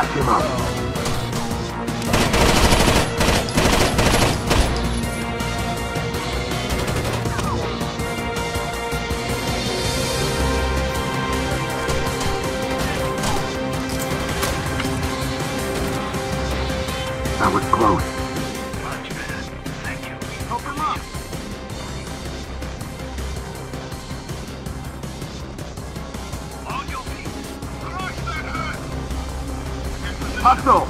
patch him up. That was close. Help him up. Hustle!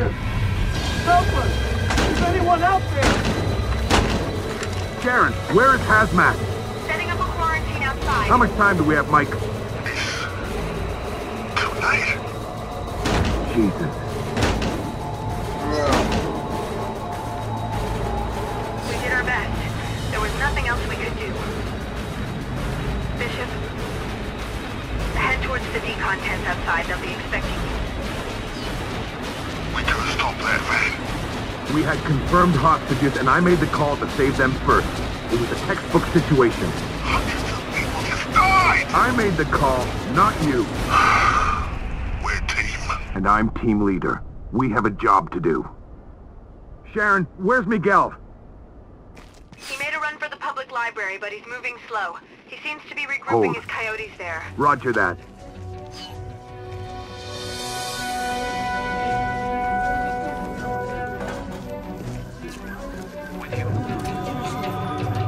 here. Help us! Is anyone out there? Sharon, where is Hazmat? Setting up a quarantine outside. How much time do we have, Mike? Tonight? Jesus. We did our best. There was nothing else we could do. Bishop, head towards the decon tent outside. They'll be expecting you. We could have stopped that van. We had confirmed hostages, and I made the call to save them first. It was a textbook situation. Hundreds of people just died. I made the call, not you. We're team. And I'm team leader. We have a job to do. Sharon, where's Miguel? He made a run for the public library, but he's moving slow. He seems to be regrouping Hold. his coyotes there. Roger that.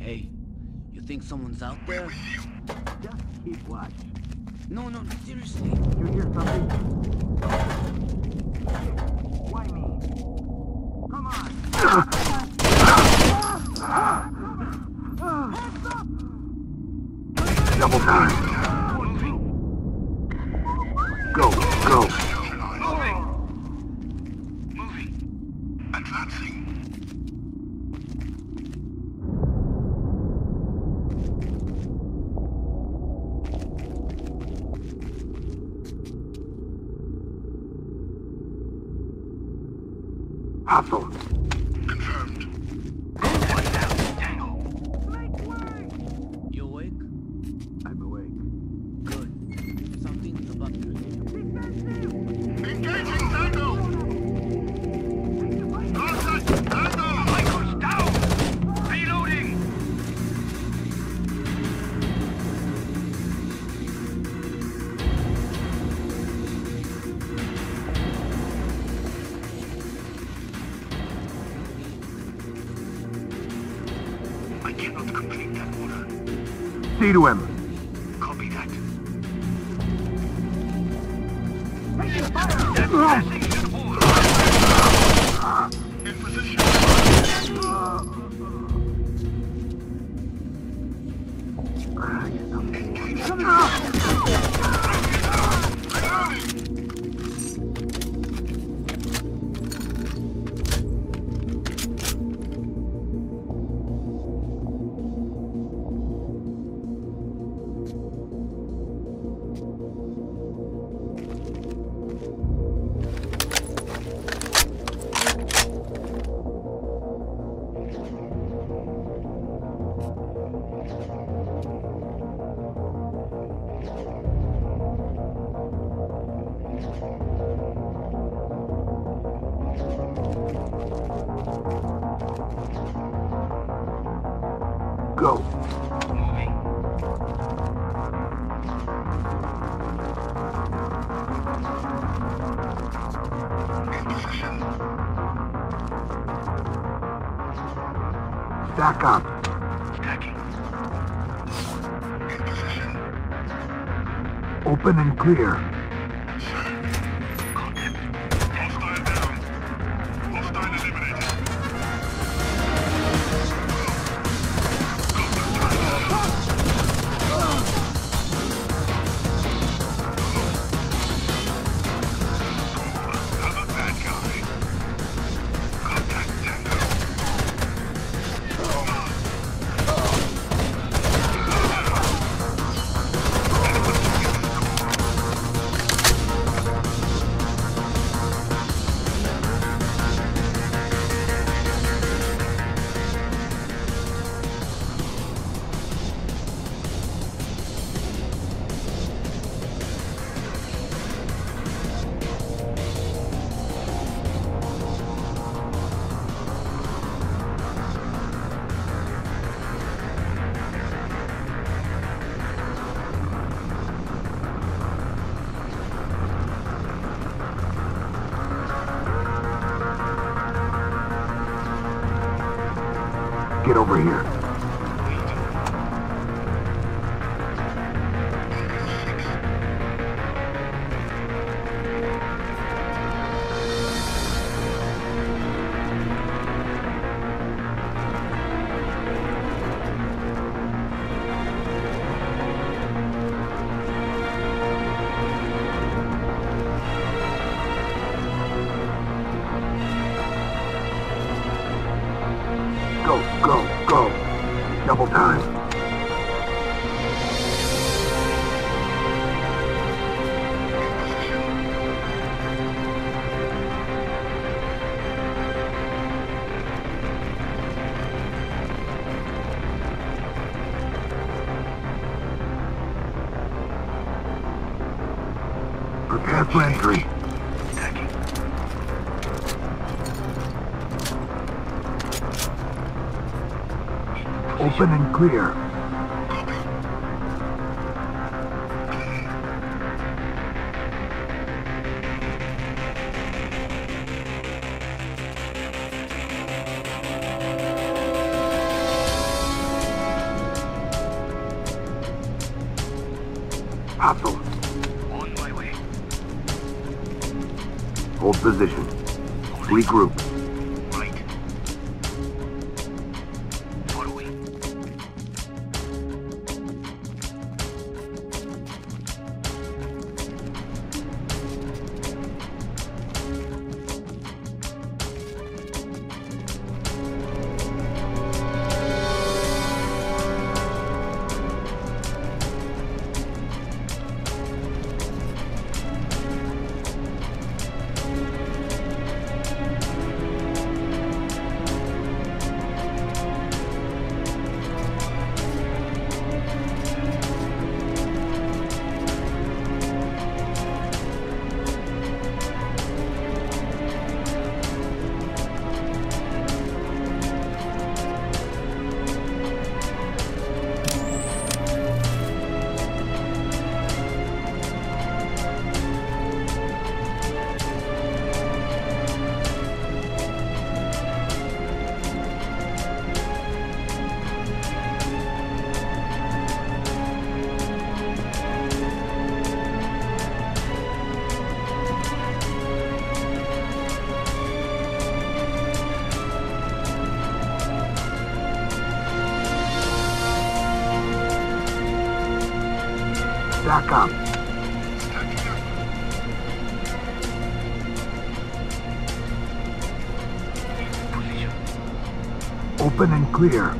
Hey, you think someone's out Where there? were you? Just keep watch. No, no, seriously. You hear something? Why me? Come on! Double time. Go, go. Moving. Moving. Advancing. Hustle. To him. Copy that. Ah! Stack up. Open and clear. Get over here. Go, go, go. Double time. Open and clear. Hostile. On my way. Hold position. Regroup. Back up. Open and clear.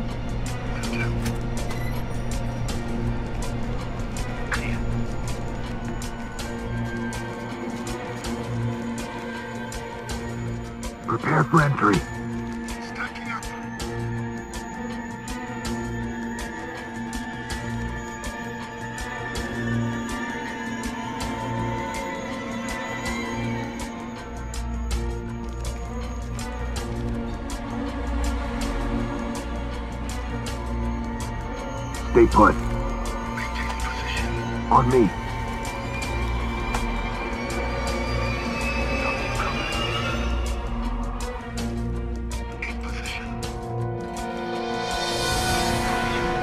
Stay put. On me.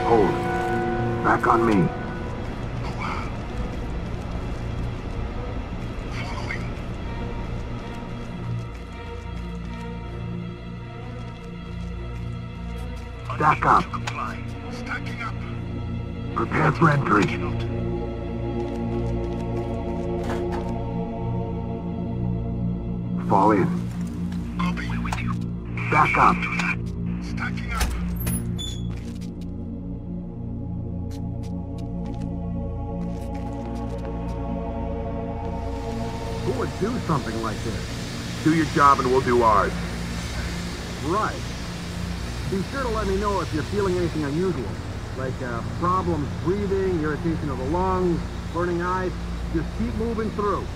Hold. Back on me. Stack up. Prepare for entry. Fall in. Copy. We're with you. Back up. Stacking up. Who would do something like this? Do your job and we'll do ours. Right. Be sure to let me know if you're feeling anything unusual, like uh, problems breathing, irritation of the lungs, burning eyes. Just keep moving through.